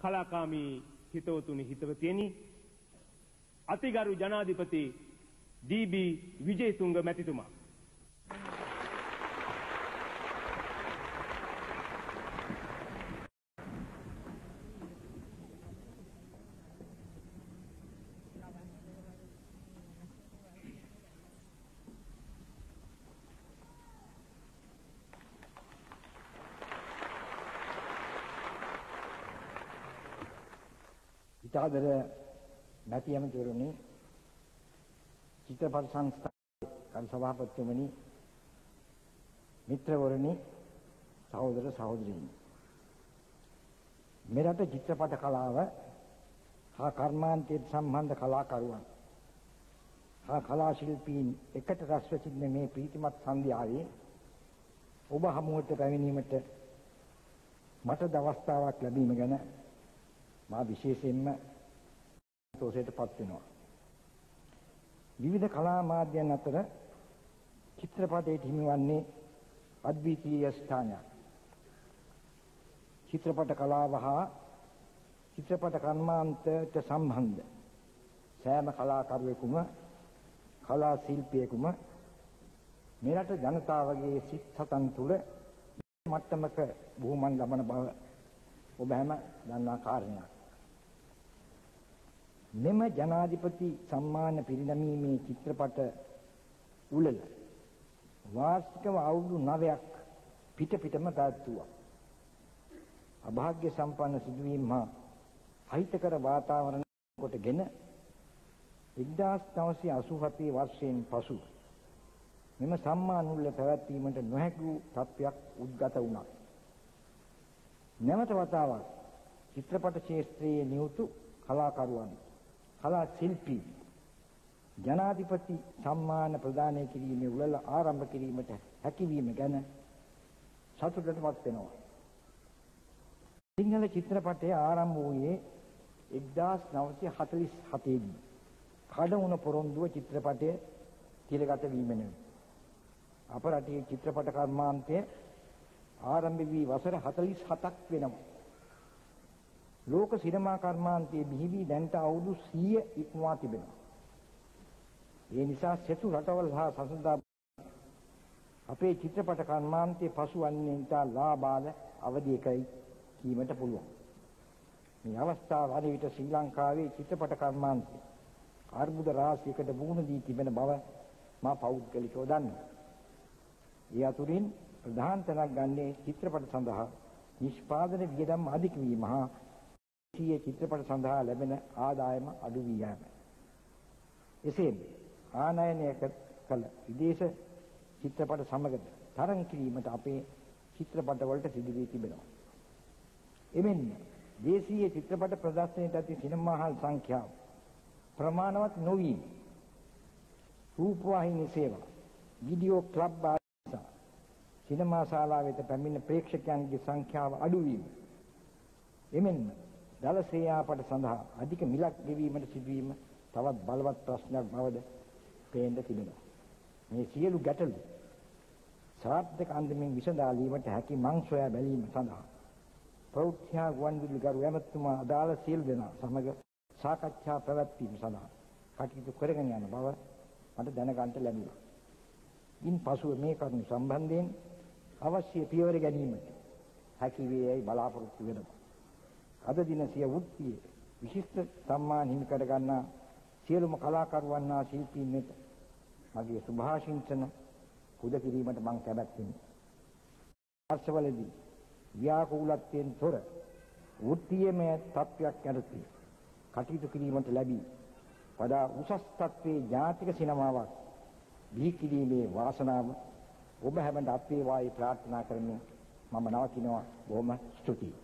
කලාකාමී හිතවතුනි හිතවතියනි අතිගරු ජනාධිපති ඩී.බී. විජේතුංග මැතිතුමා ඉතාදර නැති ඇමතිවරුනි චිත්‍රපට සංස්ථාවේ කල් සභාපතිතුමනි මිත්‍රවරුනි සහෝදර සහෝදරීනි. මෙරට චිත්‍රපට කලාව හා කර්මාන්තයට සම්බන්ධ කලාකරුවන් හා කලා ශිල්පීන් එකට රැස්ව සිටින මේ ප්‍රීතිමත් සන්ධ්‍යාවේ ඔබ හමුවට පැමිණීමට මට දවස්තාවක් ලැබීම ගැන මා විශේෂයෙන්ම සෝසයටපත් වෙනවා. විවිධ කලා මාධ්‍යයන් අතර චිත්‍රපටයට හිමිවන්නේ අද්විතීය ස්ථානයක්. චිත්‍රපට කලාව හා චිත්‍රපට කර්මාන්තයට සම්බන්ධ සෑම කලාකරුවෙකුම කලා ශිල්පියෙකුම මෙරට ජනතාවගේ සිත් සතන් තුළ මට්ටමක බුහුමන් ලබන බව ඔබ හැම දන්නා කාරණයක්. මෙම ජනාධිපති සම්මාන පිරිනැමීමේ චිත්‍රපට උළෙල වාර්ෂිකව අවුරුදු 9ක් පිට පිටම පැවැත්වුවා. අභාග්‍ය සම්පන්න සිදුවීම් හා අහිතකර වාතාවරණ කොටගෙන 1987 වර්ෂයෙන් පසු මෙම සම්මාන උළෙල පැවැත්වීමට නොහැකි වූ තත්ත්වයක් උද්ගත වුණා. නැවත වතාවක් චිත්‍රපට ක්ෂේත්‍රයේ නියුතු කලාකරුවන් කලා ශිල්පී ජනාධිපති සම්මාන ප්‍රදානය කිරීමේ උළෙල ආරම්භ කිරීමට හැකියවීම ගැන සතුටටපත් වෙනවා. සිංහල චිත්‍රපටය ආරම්භ වූයේ 1947 දී. කඩවුණ පොරොන්දුව චිත්‍රපටය තිරගත වීමෙනුයි. අප රටේ චිත්‍රපට කර්මාන්තය ආරම්භ වී වසර 47ක් වෙනවා. ලෝක සිනමා කර්මාන්තයේ බිහි වී දැන්ට අවුරුදු 100 ඉක්මවා තිබෙනවා. ඒ නිසා සෙතු රටවල් හා සසඳා අපේ චිත්‍රපට කර්මාන්තයේ පසුවන්නේන්ට ලාබාල අවදි එකයි කීමට පුළුවන්. මේ අවස්ථාව අද විට ශ්‍රී ලංකාවේ චිත්‍රපට කර්මාන්තයේ අර්බුද රාශියකට මුහුණ දී තිබෙන බව මා පෞද්ගලිකව දන්නවා. ඒ අතුරින් ප්‍රධාන තැනක් ගන්නේ චිත්‍රපට සඳහා නිෂ්පාදන වියදම් අධික වීම හා සිය චිත්‍රපට සඳහා ලැබෙන ආදායම අඩු වී යාම. එසේම ආනයනය කළ විදේශ චිත්‍රපට සමග තරඟ කිරීමට අපේ චිත්‍රපට වලට සිදු වී තිබෙනවා. එමෙන්න දේශීය චිත්‍රපට ප්‍රදර්ශනයට ඇති සිනමා හල් සංඛ්‍යාව ප්‍රමාණවත් නොවී රූපවාහිනී සේවා වීඩියෝ ක්ලබ් ආදී සිනමා ශාලා වෙත පැමිණ ප්‍රේක්ෂකයන්ගේ සංඛ්‍යාව අඩු වීම එමෙන්න දල ශ්‍රේයාපට සඳහා අධික මිලක් ගෙවීමට සිදුවීම තවත් බලවත් ප්‍රශ්නයක් බවද පේන්න තිබෙනවා. මේ සියලු ගැටලු සාර්ථක අන්දමින් විසඳාලීමට හැකි මං සොයා බැලීම සඳහා ප්‍රෞත්‍යා ගුවන්විදුලි ගරු ඇමතුමා අදාළ සියලු දෙනා සමග සාකච්ඡා පැවැත්වීම සඳහා කටයුතු කරගෙන යන බව මට දැනගන්න ලැබුණා. ඉන් පසුව මේ කරුණු සම්බන්ධයෙන් අවශ්‍ය පියවර ගැනීමට හැකි වේයයි බලාපොරොත්තු වෙනවා. අද දින සිය වෘත්තියේ විශිෂ්ට සම්මාන හිමි කර ගන්නා සියලුම කලාකරුවන් හා ශිල්පීන් වෙත මගේ සුභාශිංසන පුද කිරීමට මම කැමැත්තෙමි. වර්ෂවලදී ව්‍යාකූලත්වයෙන් තොර වෘත්තීයමය තත්වයක් යටතේ කටයුතු කිරීමට ලැබී වඩා උසස් තත්වයේ ජාතික සිනමාවක් බිහි කිරීමේ වාසනාව ඔබ හැමදාම අපේ වායි ප්‍රාර්ථනා කරමින් මම නවතිනවා බොහොම ස්තුතියි.